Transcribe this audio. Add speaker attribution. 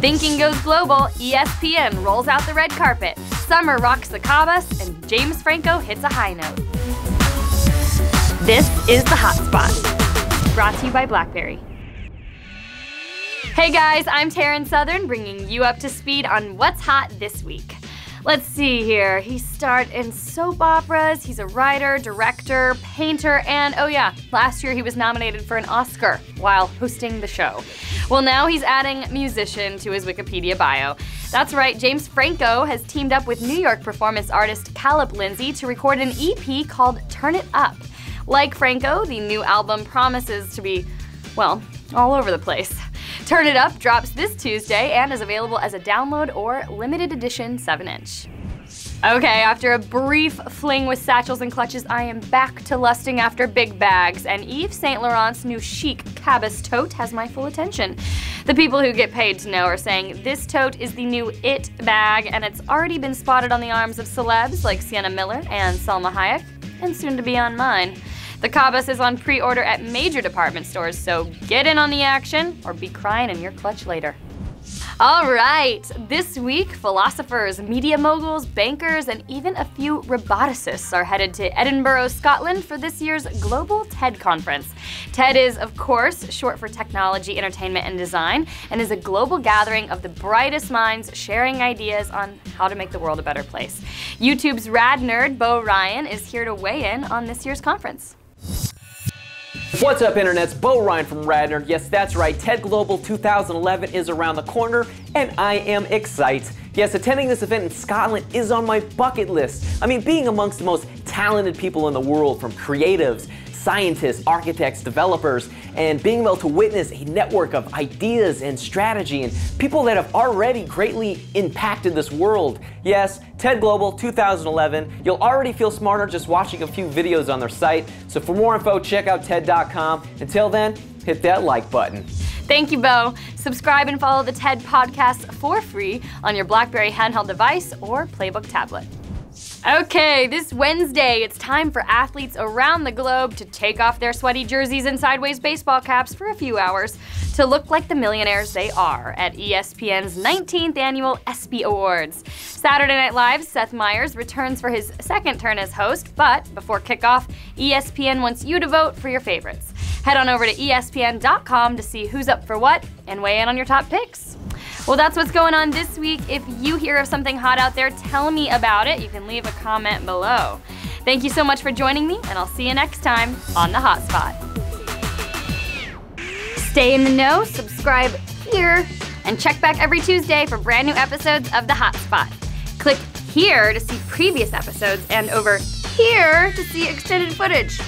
Speaker 1: Thinking goes global, ESPN rolls out the red carpet. Summer rocks the Cabas, and James Franco hits a high note. This is the Hotspot, brought to you by BlackBerry. Hey guys, I'm Taryn Southern, bringing you up to speed on what's hot this week. Let's see here. He starred in soap operas. He's a writer, director, painter, and oh yeah, last year he was nominated for an Oscar while hosting the show. Well, now he's adding musician to his Wikipedia bio. That's right, James Franco has teamed up with New York performance artist Kalup Linzy to record an EP called Turn It Up. Like Franco, the new album promises to be, well, all over the place. Turn It Up drops this Tuesday and is available as a download or limited edition 7 inch. Okay, after a brief fling with satchels and clutches, I am back to lusting after big bags, and Yves Saint Laurent's new chic Cabas tote has my full attention. The people who get paid to know are saying this tote is the new it bag, and it's already been spotted on the arms of celebs like Sienna Miller and Salma Hayek, and soon to be on mine. The Cabas is on pre order at major department stores, so get in on the action or be crying in your clutch later. All right, this week, philosophers, media moguls, bankers, and even a few roboticists are headed to Edinburgh, Scotland for this year's Global TED Conference. TED is, of course, short for Technology, Entertainment, and Design, and is a global gathering of the brightest minds sharing ideas on how to make the world a better place. YouTube's rad nerd, Beau Ryan, is here to weigh in on this year's conference.
Speaker 2: What's up, internets? Beau Ryan from Radner. Yes, that's right. TED Global 2011 is around the corner, and I am excited. Yes, attending this event in Scotland is on my bucket list. I mean, being amongst the most talented people in the world, from creatives, scientists, architects, developers, and being able to witness a network of ideas and strategy and people that have already greatly impacted this world. Yes, TED Global 2011. You'll already feel smarter just watching a few videos on their site. So for more info, check out TED.com. Until then, hit that like button.
Speaker 1: Thank you, Beau. Subscribe and follow the TED podcast for free on your BlackBerry handheld device or Playbook tablet. Okay, this Wednesday, it's time for athletes around the globe to take off their sweaty jerseys and sideways baseball caps for a few hours to look like the millionaires they are at ESPN's 19th annual ESPY Awards. Saturday Night Live's Seth Meyers returns for his second turn as host, but before kickoff, ESPN wants you to vote for your favorites. Head on over to ESPN.com to see who's up for what and weigh in on your top picks. Well, that's what's going on this week. If you hear of something hot out there, tell me about it. You can leave a comment below. Thank you so much for joining me, and I'll see you next time on The Hotspot. Stay in the know, subscribe here, and check back every Tuesday for brand new episodes of The Hotspot. Click here to see previous episodes and over here to see extended footage.